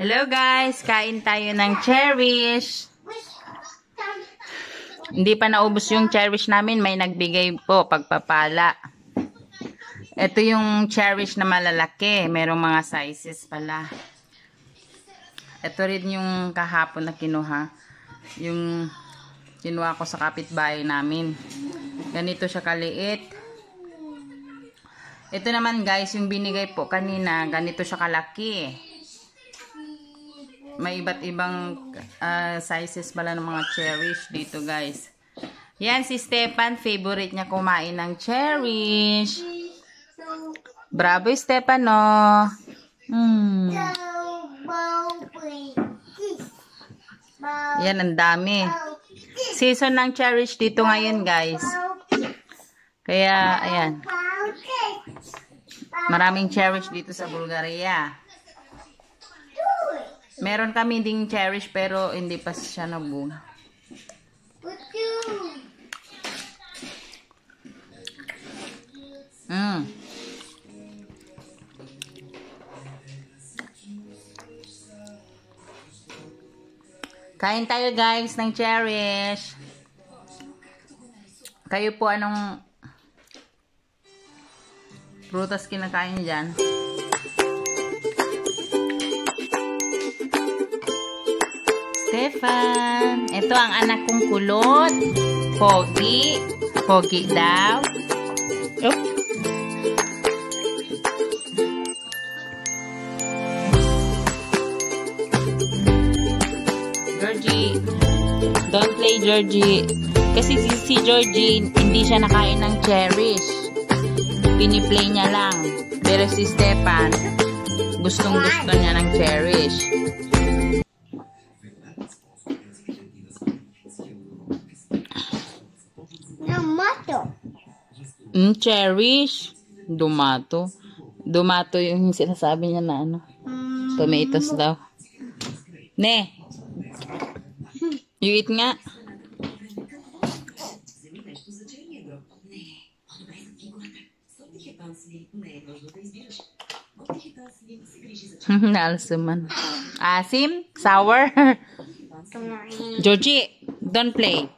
Hello guys, kain tayo ng cherish. Hindi pa naubos yung cherish namin, may nagbigay po pagpapala. Ito yung cherish na malalaki, merong mga sizes pala. Ito rin yung kahapon na kinuha. Yung kinuha ko sa kapitbahay namin. Ganito siya kaliit. Ito naman guys, yung binigay po kanina, ganito siya kalaki. May iba't ibang uh, sizes pala ng mga cherish dito guys. Yan si Stepan, favorite niya kumain ng cherish. Bravo Stepan no. Hmm. Yan ang dami. Season ng cherish dito ngayon guys. Kaya ayan. Maraming cherish dito sa Bulgaria. Meron kami ding cherish pero hindi pa siya nabunga. Mm. Kain tayo guys ng cherish. Kayo po anong prutas kinakain dyan? Stefan. Ito ang anak kong kulot. Pogi. Pogi daw. Oh. Georgie. Don't play Georgie. Kasi si, si Georgie, hindi siya nakain ng cherish. Piniplay niya lang. Pero si Stefan, gustong gusto niya ng cherish. Tomato. Mm, cherish. Dumato. Dumato yung sinasabi niya na ano. Tomatoes daw. Ne. You eat nga. Naalsuman. Asim? Sour? Georgie, don't play.